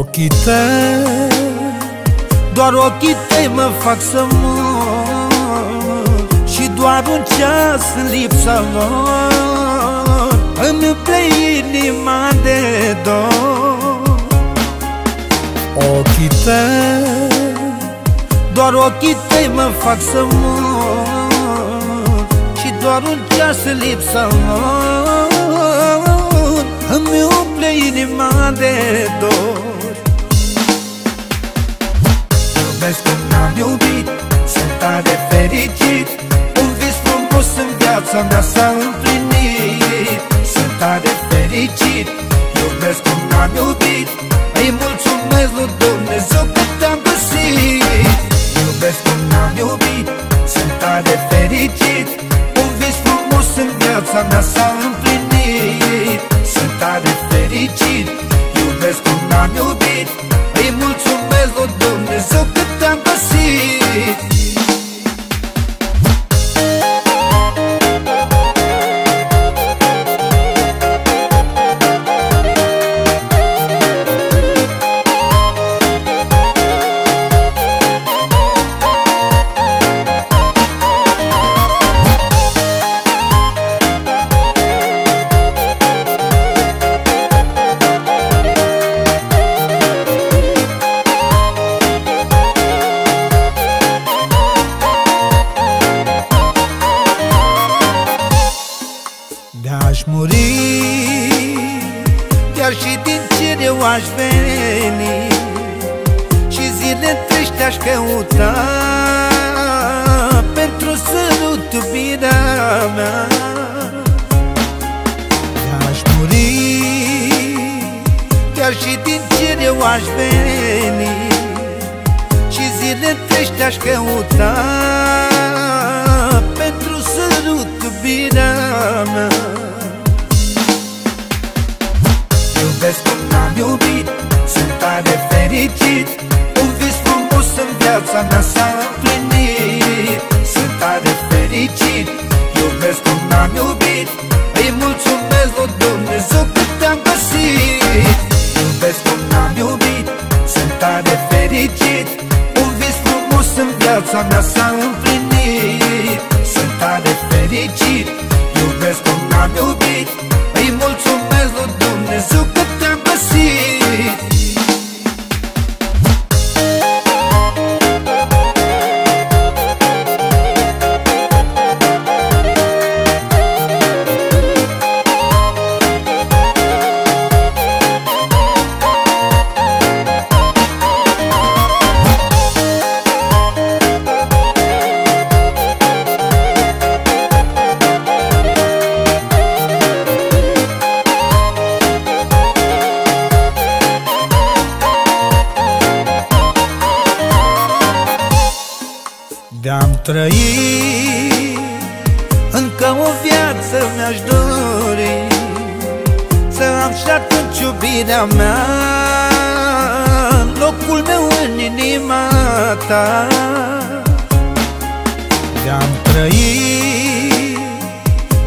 Ochii tăi, doar ochii tăi mă fac să mor. Și doar un ceas în lipsa lor Îmi umple inima de dor. Ochii tăi, doar ochii tăi mă fac să mor. Și doar un ceas în lipsa lor Îmi umple inima de dor Iubesc cum n-am iubit Sunt tare fericit. Un vis frumos în viața mea s-a împlinit. Sunt tare fericit Iubesc cum n-am iubit. Îi mulțumesc lui Dumnezeu că te-am găsit. Iubesc cum n-am iubit Sunt tare fericit. Un vis frumos în viața mea s-a împlinit. Sunt tare fericit Iubesc cum n-am iubit. Îi mulțumesc De-aș muri. Chiar și din cer eu aș veni Și zile întregi te-aș căuta. Pentru sărut iubirea mea De-aș muri. Chiar și din cer eu aș veni Și zile întregi te-aș căuta fericit. Un vis frumos în viața mea s-a împlinit. Sunt tare fericit Iubesc cum n-am iubit. Îi mulțumesc lui Dumnezeu că te-am găsit. Iubesc cum n-am iubit Sunt tare fericit. Un vis frumos în viața mea s-a împlinit De-am trăit. Încă o viață mi-aș dori Să am și atunci iubirea mea. Locul meu în inima ta. De-am trăit.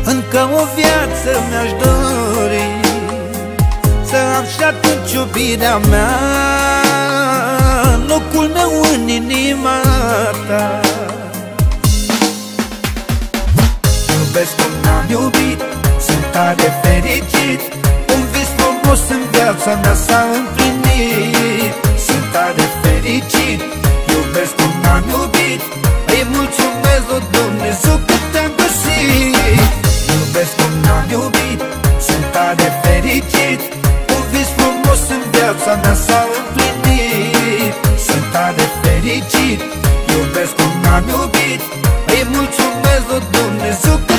Încă o viață mi-aș dori Să am și atunci iubirea mea. Locul meu în inima ta fericit. Un vis frumos în viața mea s-a împlinit. Sunt tare fericit Iubesc cum am iubit. Îi mulțumesc lui Dumnezeu că te-am găsit. Iubesc cum am iubit Sunt tare fericit. Un vis frumos în viața mea s-a împlinit. Sunt tare fericit Iubesc cum am iubit. Îi mulțumesc lui Dumnezeu că